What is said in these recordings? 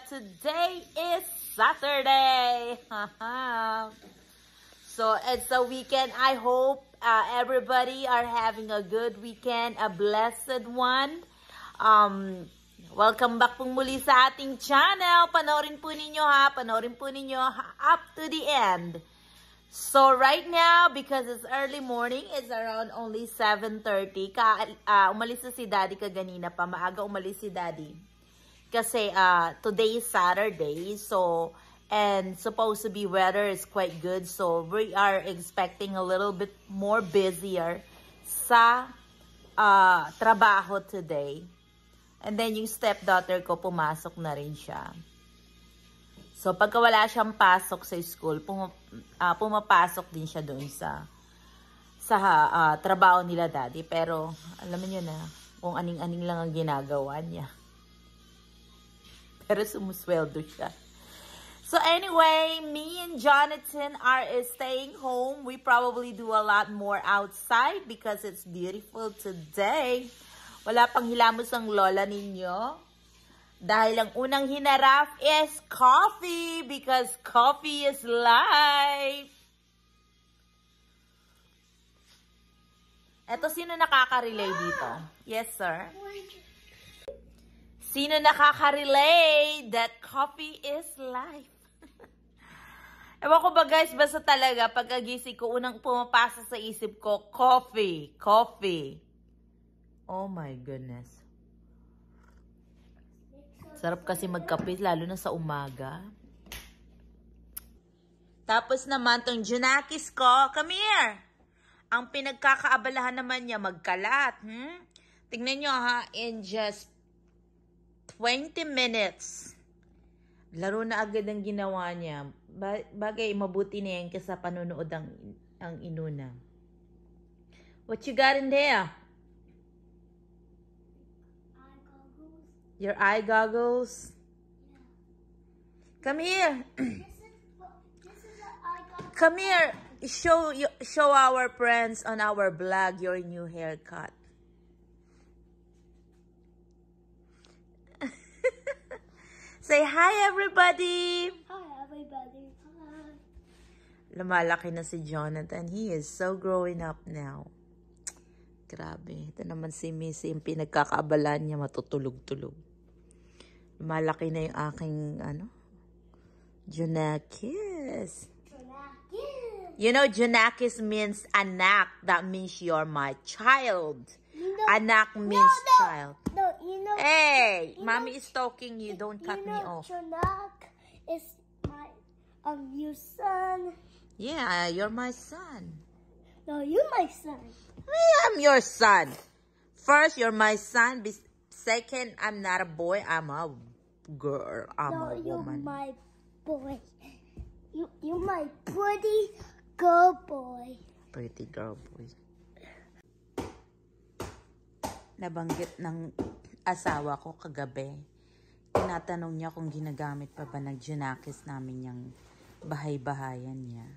langga! Today is Saturday! so, it's a weekend. I hope uh, everybody are having a good weekend, a blessed one. Um, welcome back pong muli sa ating channel. Panorin po ninyo ha, panorin po ninyo up to the end. So right now, because it's early morning, it's around only 7.30. Ka, uh, umalis na si daddy kaganina pa. Maaga umalis si daddy. Kasi uh, today is Saturday. So, and supposed to be weather is quite good. So, we are expecting a little bit more busier sa uh, trabaho today. And then yung stepdaughter ko, pumasok na rin siya. So, pagka wala siyang pasok sa school, pum uh, pumapasok din siya doon sa sa uh, trabaho nila daddy. Pero, alam niyo na, kung aning-aning lang ang ginagawa niya. Pero sumusweldo siya. So anyway, me and Jonathan are staying home. We probably do a lot more outside because it's beautiful today. Wala pang hilamos ang lola ninyo. Dahil ang unang hinarap is coffee because coffee is life. Eto, sino nakaka-relay dito? Yes, sir. Sino nakaka-relay that coffee is life? Ewan ko ba guys, basta talaga pagkagising ko, unang pumapasa sa isip ko, coffee, coffee. Oh my goodness. Sarap kasi magkape, lalo na sa umaga. Tapos naman, tong Junakis ko, come here! Ang pinagkakaabalahan naman niya, magkalat. Hmm? Tingnan nyo ha, in just 20 minutes, laro na agad ang ginawa niya. Bagay, mabuti na yan kasi panonood ang, ang inuna. What you got in there? Your eye goggles? Come here. Come here. Show show our friends on our blog your new haircut. Say hi, everybody. Hi, everybody. Hi. Lumalaki na si Jonathan. He is so growing up now. Grabe. Ito naman si Missy, yung pinagkakaabalan niya matutulog-tulog. Malaki na yung aking, ano, Junakis. Junakis. You know, Junakis means anak. That means you're my child. Know, anak means no, no, child. You know. Hey, you mommy know, is talking you. Don't cut you me know, off. Junak is my, um, your son. Yeah, you're my son. No, you're my son. I am your son. First, you're my son. Second, I'm not a boy. I'm a girl. I'm no, a you're woman. my boy. You, you're my pretty girl boy. Pretty girl boy. Nabanggit ng asawa ko kagabi. Tinatanong niya kung ginagamit pa ba ng Junakis namin yung bahay-bahayan niya.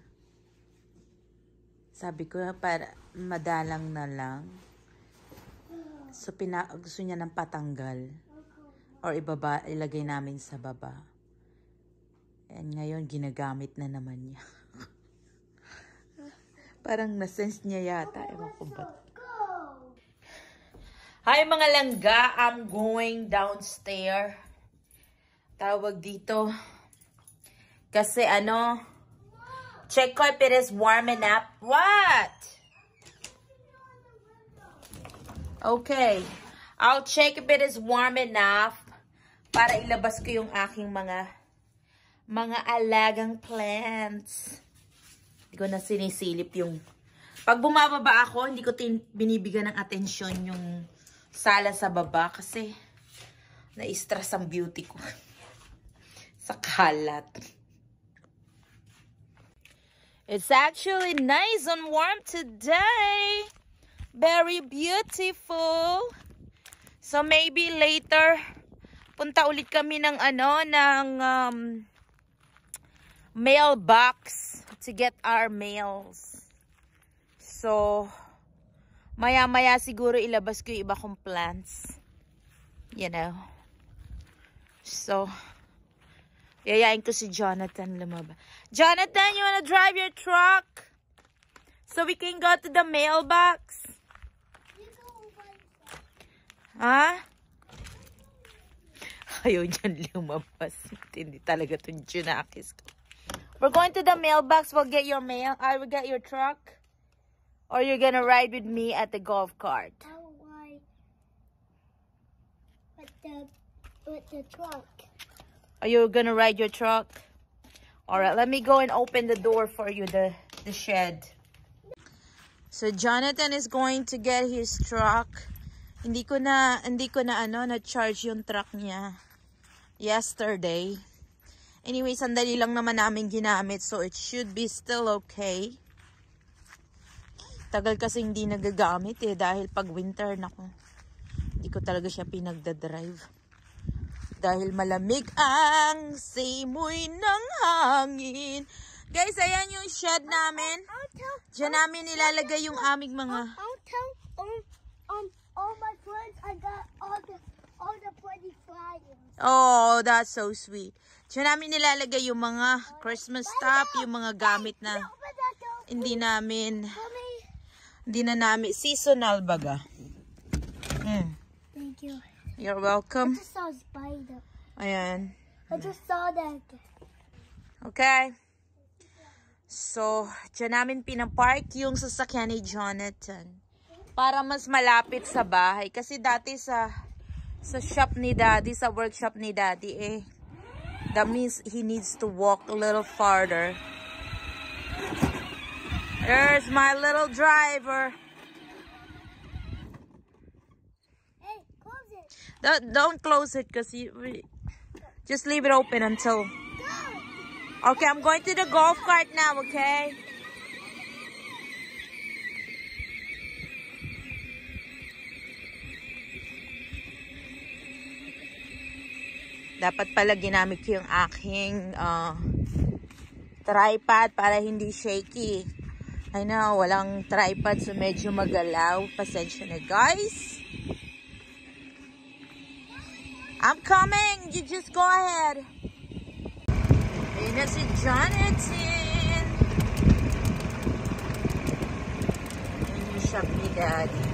Sabi ko, para madalang na lang. So, pina gusto niya ng patanggal or ibaba, ilagay namin sa baba. And ngayon, ginagamit na naman niya. Parang nasense niya yata. Ewan ko ba. Hi mga langga, I'm going downstairs. Tawag dito. Kasi ano, check ko if it is warm enough. What? Okay. I'll check if it is warm enough para ilabas ko yung aking mga mga alagang plants. Hindi ko na sinisilip yung... Pag bumababa ako, hindi ko tin binibigyan ng atensyon yung sala sa baba kasi na-stress ang beauty ko sa kalat. It's actually nice and warm today. Very beautiful. So maybe later punta ulit kami ng ano, ng um, mailbox to get our mails. So, maya-maya siguro ilabas ko yung iba kong plants. You know. So, yayain ko si Jonathan lumaba. Jonathan, you wanna drive your truck? So we can go to the mailbox? Ha? Ayaw niyan lumabas. Hindi talaga itong Junakis ko. We're going to the mailbox. We'll get your mail. I will get your truck. Or you're gonna ride with me at the golf cart. I'll ride with the with the truck. Are you gonna ride your truck? Alright, let me go and open the door for you, the, the shed. So Jonathan is going to get his truck. Hindi ko na, hindi ko na ano, na-charge yung truck niya yesterday. Anyway, sandali lang naman namin ginamit so it should be still okay. Tagal kasi hindi nagagamit eh dahil pag winter nako. Hindi ko talaga siya pinagdadrive. Dahil malamig ang simoy ng hangin. Guys, ayan yung shed namin. Diyan namin nilalagay yung aming mga... Oh, that's so sweet. Diyan namin nilalagay yung mga Christmas stuff, yung mga gamit na hindi namin. Hindi na namin, seasonal baga. Mm. Thank you. You're I welcome. just saw a spider. Ayan. I just saw that. Okay. So, dyan namin pinapark yung sasakyan ni Jonathan. Para mas malapit sa bahay. Kasi dati sa sa shop ni Daddy, sa workshop ni Daddy, eh, that means he needs to walk a little farther. There's my little driver. Hey, close it. Don't, don't close it because you, we- just leave it open until... Go. Okay, I'm going to the golf cart now, okay? Dapat pala ginamit ko yung aking ah, tripod para hindi shaky. I know, walang tripod so medyo magalaw. Pasensya na guys. I'm coming! You just go ahead. Ayun na si Jonathan. Ayun yung shop ni Daddy.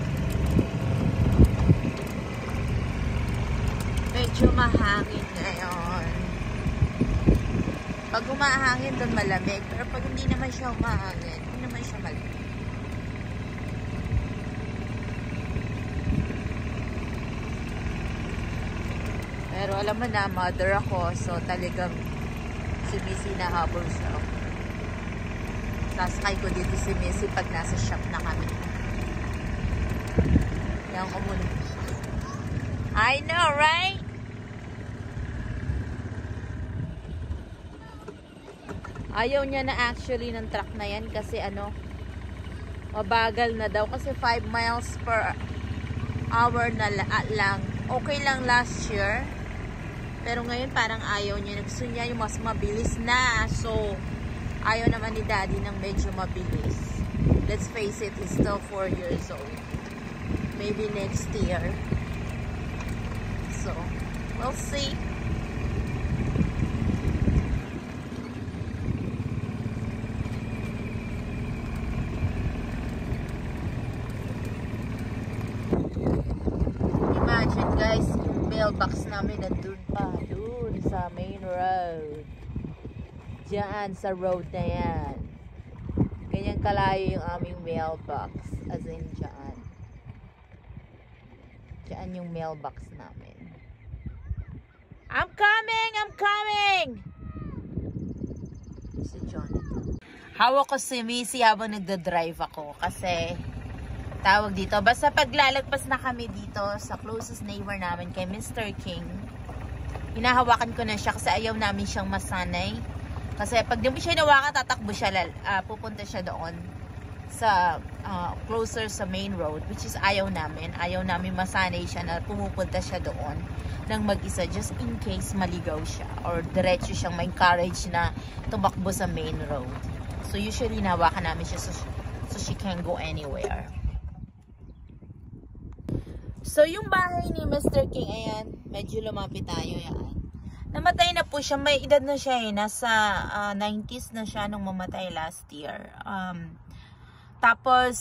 Medyo mahangin ngayon. Pag umahangin doon malamig. Pero pag hindi naman siya umahangin, hindi naman siya malamig. Pero alam mo na, mother ako. So talagang si Missy na habol siya. Sasakay ko dito si Missy pag nasa shop na kami. Yan ko muna. I know, right? Ayaw niya na actually ng truck na yan kasi ano, mabagal na daw kasi 5 miles per hour na la lang. Okay lang last year. Pero ngayon parang ayaw niya. Gusto niya yung mas mabilis na. So, ayaw naman ni daddy ng medyo mabilis. Let's face it, he's still 4 years old. Maybe next year. So, we'll see. Imagine guys, yung mailbox namin nandun pa. Dun sa main road. Diyan sa road na yan. Ganyan kalayo yung aming mailbox. As in, diyan. Diyan yung mailbox namin. I'm coming! I'm coming! Si Jonathan. Hawak ko si Missy habang nagda-drive ako. Kasi, tawag dito. Basta paglalagpas na kami dito sa closest neighbor namin kay Mr. King, hinahawakan ko na siya kasi ayaw namin siyang masanay. Kasi pag di mo siya hinawakan, tatakbo siya, lal- ah, pupunta siya doon sa ah, closer sa main road which is ayaw namin. Ayaw namin masanay siya na pumupunta siya doon ng mag-isa just in case maligaw siya or diretso siyang ma-encourage na tumakbo sa main road. So usually hinahawakan namin siya so, so she can't go anywhere. So, yung bahay ni Mr. King, ayan, medyo lumapit tayo yan. Namatay na po siya. May edad na siya eh. Nasa ah, 90s na siya nung mamatay last year. Um, tapos,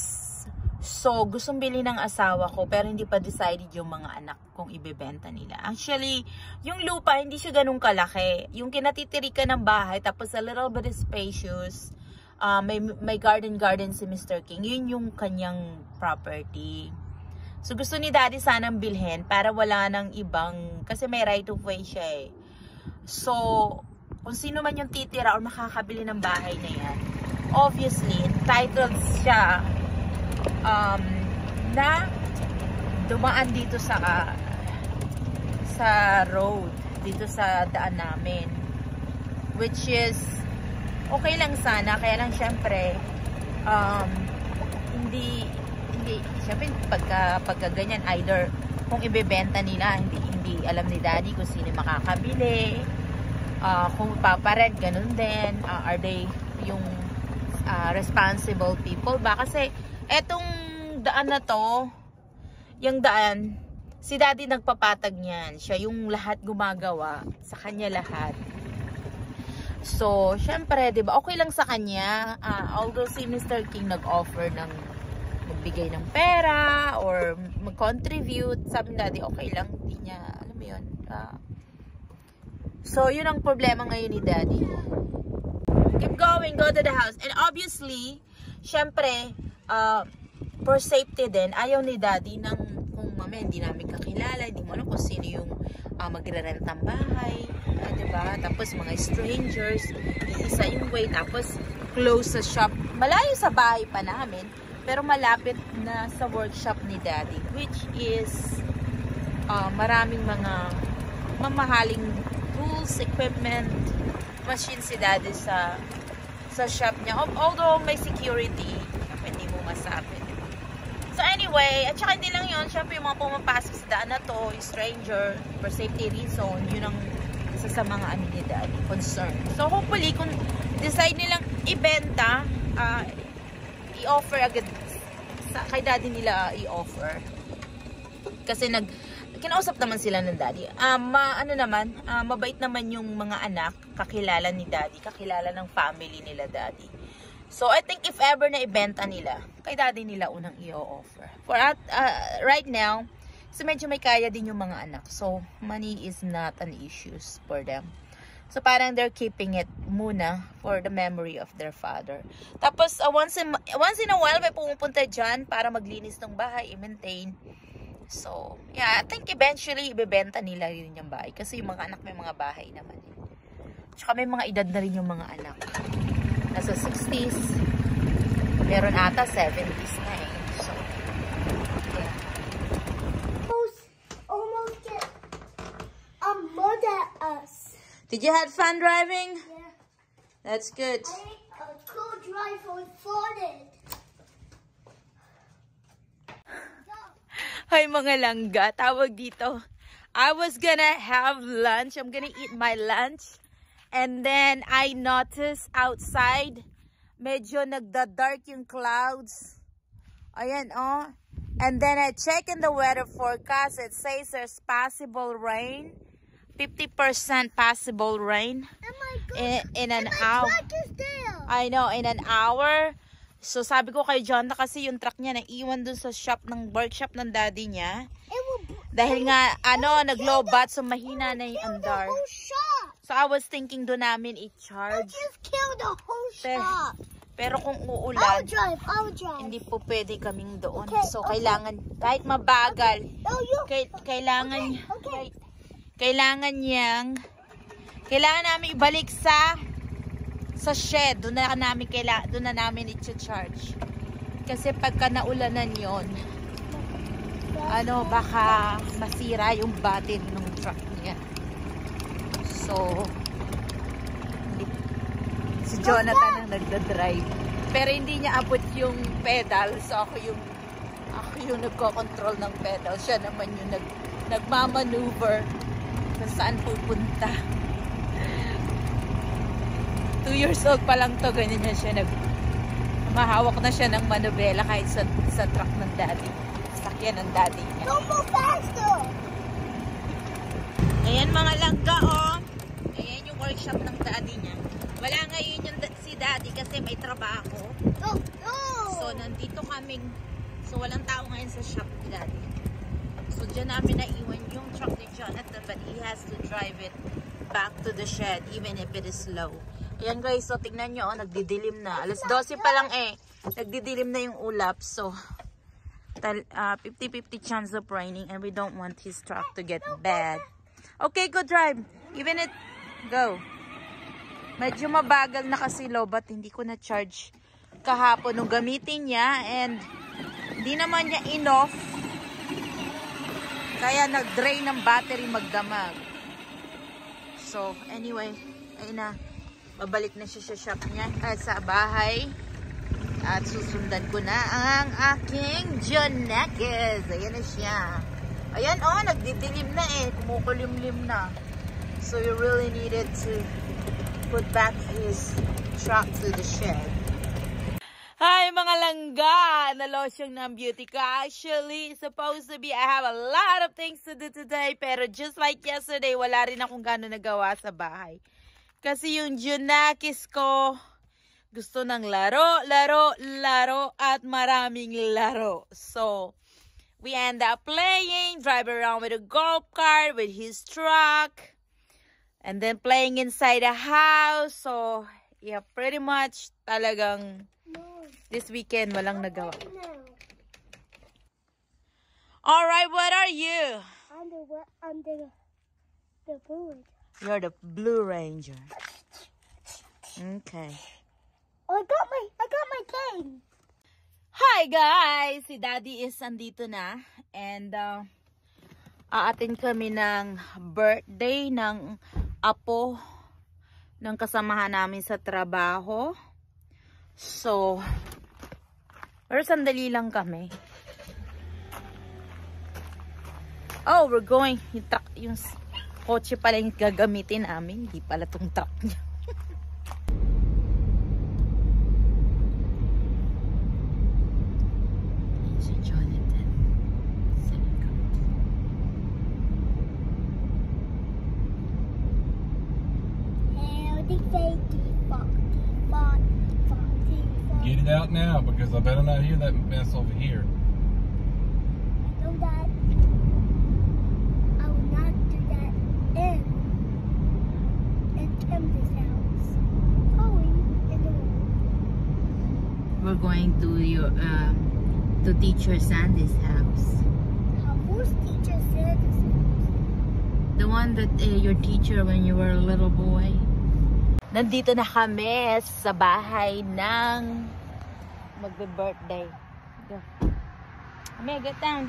so, gustong bili ng asawa ko, pero hindi pa decided yung mga anak kung ibebenta nila. Actually, yung lupa, hindi siya ganun kalaki. Yung kinatitirikan ng bahay, tapos a little bit spacious, uh, may, may garden-garden si Mr. King. Yun yung kanyang property. So, gusto ni daddy sanang bilhin para wala nang ibang, kasi may right of way siya eh. So, kung sino man yung titira o makakabili ng bahay na yan, obviously, entitled siya um, na dumaan dito sa sa road, dito sa daan namin. Which is, okay lang sana, kaya lang syempre, um, hindi, hindi, syempre pagka, pagka ganyan, either kung ibebenta nila, hindi, hindi alam ni daddy kung sino makakabili, uh, kung paparent, ganun din, uh, are they yung uh, responsible people ba? Kasi, etong daan na to, yung daan, si daddy nagpapatag niyan. Siya yung lahat gumagawa, sa kanya lahat. So, syempre, 'di ba? Okay lang sa kanya. Uh, although si Mr. King nag-offer ng magbigay ng pera or mag-contribute, sabi ni daddy, okay lang, 'yun. Uh, so, 'yun ang problema ngayon ni daddy. Keep going, go to the house. And obviously, syempre, uh, for safety din, ayaw ni daddy ng kung mami, hindi namin kakilala, hindi mo alam kung sino yung uh, magre-rent ng bahay, uh, diba? Tapos mga strangers, isa yung way, tapos close sa shop. Malayo sa bahay pa namin, pero malapit na sa workshop ni daddy, which is uh, maraming mga mamahaling tools, equipment, machine si daddy sa sa shop niya. Although may security, hindi mo masabi. So anyway, at saka hindi lang yun, syempre yung mga pumapasok sa daan na to, yung stranger, for safety reason, yun ang isa sa mga ano ni daddy, concern. So hopefully, kung decide nilang ibenta, uh, i-offer agad, sa, kay daddy nila uh, i-offer. Kasi nag, kinausap naman sila ng daddy. Um, ma, ano naman, uh, mabait naman yung mga anak, kakilala ni daddy, kakilala ng family nila daddy. So, I think if ever na ibenta nila, kay daddy nila unang i-offer. For at, uh, right now, so medyo may kaya din yung mga anak. So, money is not an issue for them. So, parang they're keeping it muna for the memory of their father. Tapos, uh, once, in, once in a while, may pumupunta dyan para maglinis ng bahay, i-maintain. So, yeah, I think eventually, ibebenta nila rin yung bahay. Kasi yung mga anak may mga bahay naman. Tsaka may mga edad na rin yung mga anak nasa 60s. Meron ata 70s na eh. So, yeah. Almost, almost get a mud at us. Did you have fun driving? Yeah. That's good. I a cool drive was flooded. Hay mga langga, tawag dito. I was gonna have lunch. I'm gonna eat my lunch. And then I noticed outside, medyo nagda-dark yung clouds. Ayan, oh. And then I check in the weather forecast. It says there's possible rain. 50% possible rain. Oh. In, in an hour. truck is there. I know, in an hour. So sabi ko kay John na kasi yung truck niya naiwan dun sa shop ng workshop ng daddy niya. Dahil nga, ano, nag-low bat, so mahina na yung andar. So I was thinking doon namin i-charge. just kill the whole Pe- shop. Pero kung uulan, drive. Drive. hindi po pwede kaming doon. Okay, So okay. kailangan, kahit mabagal, Oh, you. kay- kailangan, Okay, okay. kailangan niyang, kailangan namin ibalik sa sa shed. Doon na namin, kaila, doon na namin i-charge. Kasi pagka naulanan yon ano, baka masira yung battery ng truck niya. So, si Jonathan ang nagda-drive. Pero hindi niya abot yung pedal. So, ako yung ako yung nagko-control ng pedal. Siya naman yung nag, nagmamaneuver kung saan pupunta. Two years old pa lang to, ganyan na siya nag mahawak na siya ng manubela kahit sa, sa truck ng daddy. Sa sasakyan ng daddy niya. Don't mga langga, oh. Ayan yung workshop ng daddy niya. Wala ngayon yung si daddy kasi may trabaho. So, nandito kaming, so walang tao ngayon sa shop ni daddy. So, dyan namin naiwan yung truck ni Jonathan but he has to drive it back to the shed even if it is slow. Ayan guys, so tingnan nyo, oh, nagdidilim na. Alas 12 pa lang eh. Nagdidilim na yung ulap. So, tal- uh, 50-50 chance of raining and we don't want his truck to get bad. Okay, go drive. Even it, go. Medyo mabagal na kasi low but hindi ko na-charge kahapon nung gamitin niya and hindi naman niya enough kaya nag-drain ng battery magdamag. So, anyway, ayun na. Babalik na siya sa shop niya, ah, sa bahay. At susundan ko na ang aking Jonekes. Ayan na siya. Ayan, oh, nagdidilim na eh. Kumukulimlim na. So, you really needed to put back his truck to the shed. Hi mga langga! Nalosyong ng beauty ko. Actually, supposed to be, I have a lot of things to do today. Pero just like yesterday, wala rin akong gano'n nagawa sa bahay. Kasi yung Junakis ko, gusto ng laro, laro, laro, at maraming laro. So, we end up playing, drive around with a golf cart, with his truck, and then playing inside the house. So, yeah, pretty much talagang this weekend walang nagawa. Alright, what are you? Under what? Under the board. You're the Blue Ranger. Okay. Oh, I got my, I got my cane. Hi guys! Si Daddy is andito na. And uh, aatin kami ng birthday ng apo ng kasamahan namin sa trabaho. So, pero sandali lang kami. Oh, we're going. Yung truck, yung kotse pala yung gagamitin namin. Hindi pala tong truck niya. Si Jonathan. Second comes. Howdy, fakey, fucky, fuck, fucky, fuck. Get it out now because I better not hear that mess over here. I know that. I will not do that in in Kim's house. Oh, in the We're going to your um, to teacher Sandy's house. how whose teacher said this? The one that uh, your teacher when you were a little boy. Nandito na kami sa bahay ng magbe-birthday. Go. Get down.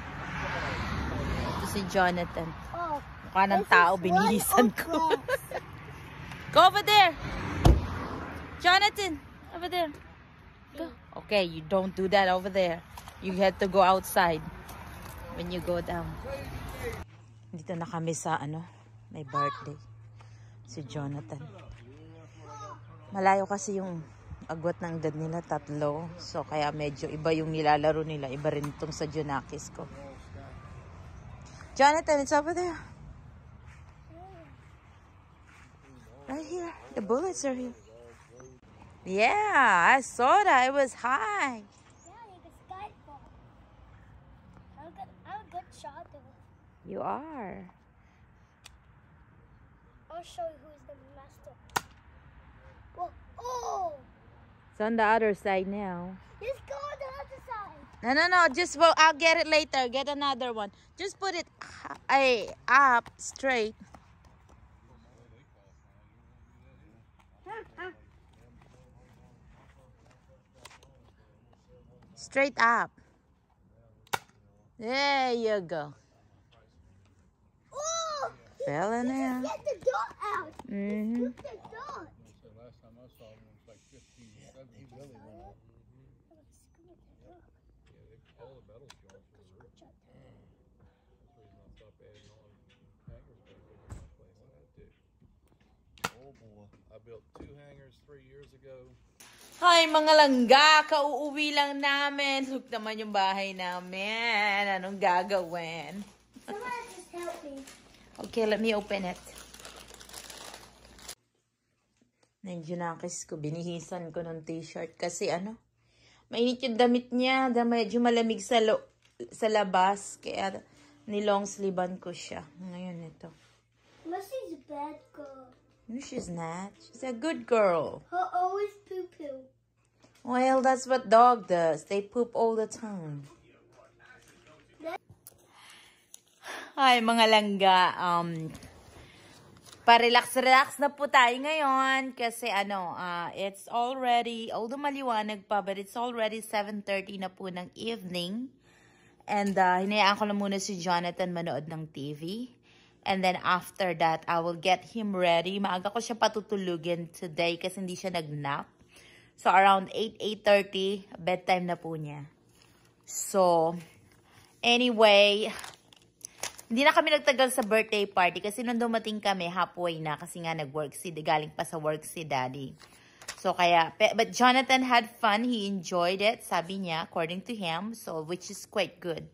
Ito si Jonathan. Oh, Mukha ng tao, is binihisan ko. Go over there. Jonathan, over there. Go. Okay, you don't do that over there. You have to go outside when you go down. Dito na kami sa ano, may birthday. Si Jonathan. Malayo kasi yung agwat ng dad nila, tatlo. So, kaya medyo iba yung nilalaro nila. Iba rin itong sa Junakis ko. Jonathan, it's over there. Right here. The bullets are here. Yeah, I saw that. It was high. You are. I'll show you who's the master. Oh! It's on the other side now. Let's go on the other side. No, no, no. Just, well, I'll get it later. Get another one. Just put it uh, up straight. Straight up. There you go. Fell in there. Get the dot out. Mm-hmm. Get the. The last time I saw him was like 15, 17. Really went All the metal joints were ripped. That's the reason I stopped adding on hangers back. I had to. Oh boy. I built two hangers three years ago. Hi, mga langga! Kauuwi lang namin. Look naman yung bahay namin. Anong gagawin? Someone just help me. Okay, let me open it. Nandiyo na ang kiss ko. Binihisan ko ng t-shirt kasi ano, mainit yung damit niya. medyo malamig sa, lo- sa labas. Kaya nilong sleevean ko siya. Ngayon ito. Mercy's a bad girl. No, she's not. She's a good girl. Her always poo poo. Well, that's what dog does. They poop all the time. Ay, mga langga, um, pa-relax-relax na po tayo ngayon kasi ano, ah, it's already, although maliwanag pa, but it's already 7.30 na po ng evening. And uh, hinayaan ko lang muna si Jonathan manood ng TV. And then after that, I will get him ready. Maaga ko siya patutulugin today kasi hindi siya nag-nap. So around 8, 8.30, bedtime na po niya. So, anyway, hindi na kami nagtagal sa birthday party kasi nung dumating kami, halfway na kasi nga nag-work si, galing pa sa work si daddy. So, kaya, but Jonathan had fun. He enjoyed it, sabi niya, according to him. So, which is quite good.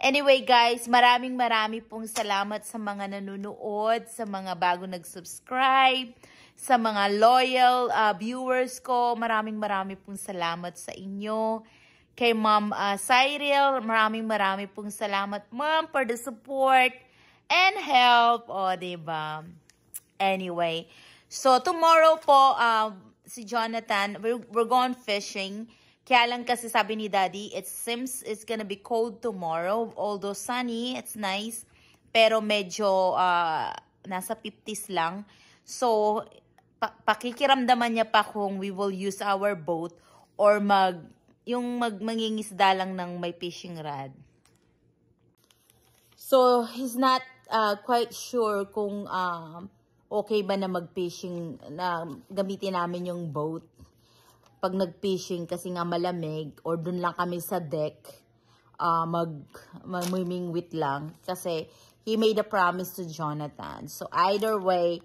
Anyway, guys, maraming marami pong salamat sa mga nanonood, sa mga bago nag-subscribe, sa mga loyal uh, viewers ko. Maraming marami pong salamat sa inyo. Kay Ma'am uh, Cyril, maraming marami pong salamat, Ma'am, for the support and help. O, diba? Anyway, so tomorrow po, uh, si Jonathan, we're, we're going fishing. Kaya lang kasi sabi ni Daddy, it seems it's gonna be cold tomorrow. Although sunny, it's nice. Pero medyo uh, nasa 50s lang. So, pa- pakikiramdaman niya pa kung we will use our boat or mag yung mag mangingisda lang ng may fishing rod. So, he's not uh, quite sure kung um, okay ba na mag-fishing, na gamitin namin yung boat pag nag-fishing kasi nga malamig or dun lang kami sa deck uh, mag mamimingwit lang kasi he made a promise to Jonathan. So either way,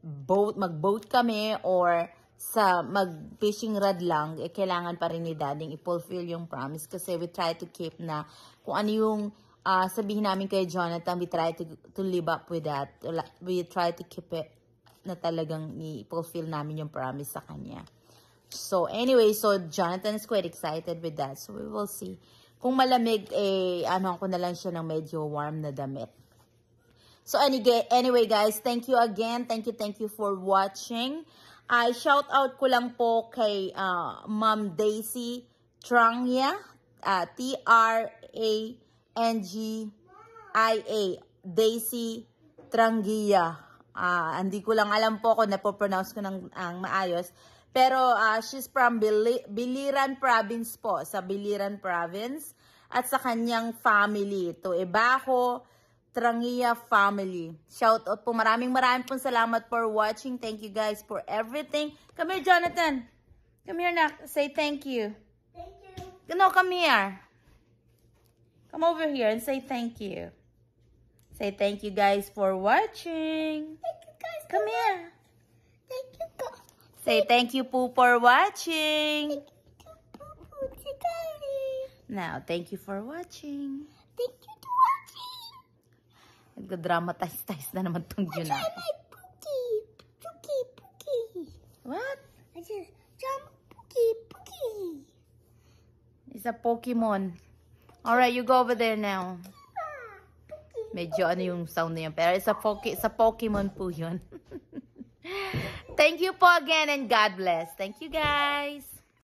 boat mag-boat kami or sa mag-fishing rod lang, eh, kailangan pa rin ni Daddy i-fulfill yung promise kasi we try to keep na kung ano yung uh, sabihin namin kay Jonathan, we try to, to live up with that. We try to keep it na talagang i-fulfill namin yung promise sa kanya. So, anyway, so Jonathan is quite excited with that. So, we will see. Kung malamig, eh, ano ko na lang siya ng medyo warm na damit. So, anyway, anyway guys, thank you again. Thank you, thank you for watching. I shout out ko lang po kay uh, Ma'am Daisy Trangya, uh, T-R-A-N-G-I-A, Daisy Trangia. Uh, hindi ko lang alam po kung napopronounce ko ng ang maayos. Pero uh, she's from Bili- Biliran Province po, sa Biliran Province. At sa kanyang family, to Ebaho, Trangia family. Shout out po. Maraming maraming po salamat for watching. Thank you guys for everything. Come here, Jonathan. Come here, nak. Say thank you. Thank you. No, come here. Come over here and say thank you. Say thank you guys for watching. Thank you guys. Come here. Thank you guys. Say thank you po for watching. Thank you. Now, thank you for watching. Thank you to watching. Nagdramatize-tize na naman tong Try Junat. my pookie. Pookie, pookie. What? I just jump pookie, pookie. It's a Pokemon. Alright, you go over there now. Ah. Medyo ano yung sound na yun. Pero it's a, Poke, it's a Pokemon po yun. Thank you po again and God bless. Thank you guys.